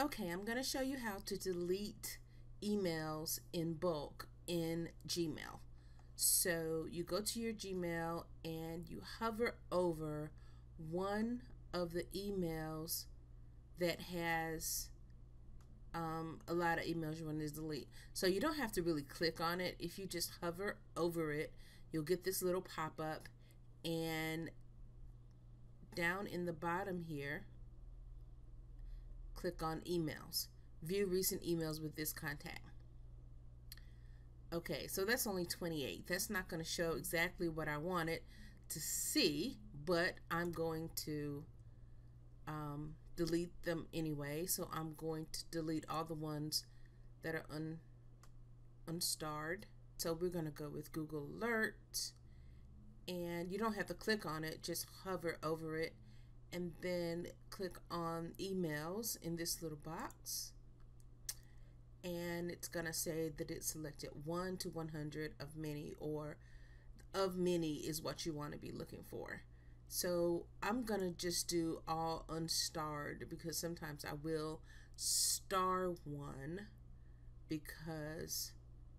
Okay, I'm going to show you how to delete emails in bulk in Gmail. So you go to your Gmail and you hover over one of the emails that has um, a lot of emails you want to delete. So you don't have to really click on it. If you just hover over it, you'll get this little pop-up and down in the bottom here click on emails. View recent emails with this contact. Okay, so that's only 28. That's not going to show exactly what I wanted to see, but I'm going to um, delete them anyway. So I'm going to delete all the ones that are un unstarred. So we're going to go with Google Alerts. And you don't have to click on it, just hover over it and then click on emails in this little box and it's gonna say that it selected 1 to 100 of many or of many is what you want to be looking for. So I'm gonna just do all unstarred because sometimes I will star one because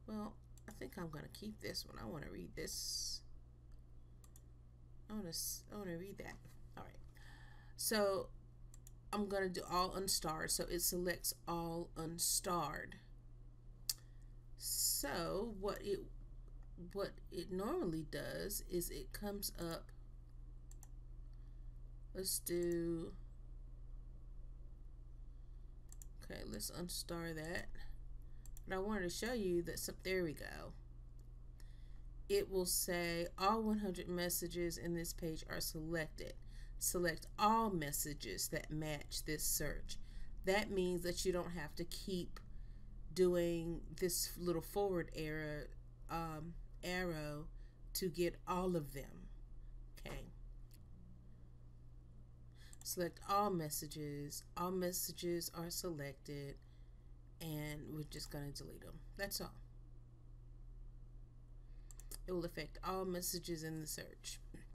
well I think I'm gonna keep this one. I want to read this. I want to I want to read that. All right. So I'm going to do all unstarred. So it selects all unstarred. So what it what it normally does is it comes up let's do okay let's unstar that but I wanted to show you that so there we go it will say all 100 messages in this page are selected select all messages that match this search. That means that you don't have to keep doing this little forward arrow, um, arrow to get all of them. Okay. Select all messages. All messages are selected and we're just going to delete them. That's all. It will affect all messages in the search.